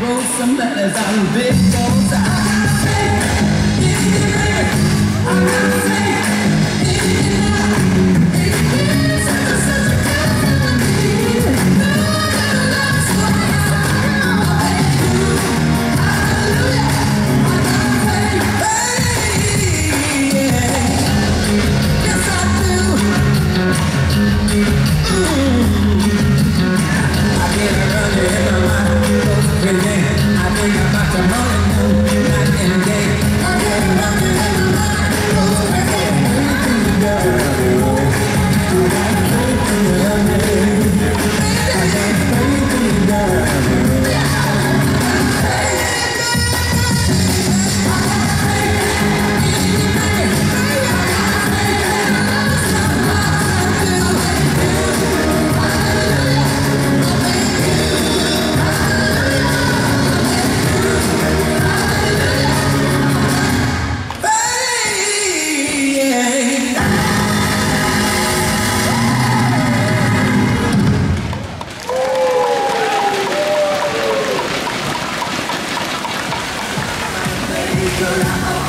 Wrote some letters on big goals. Nikolai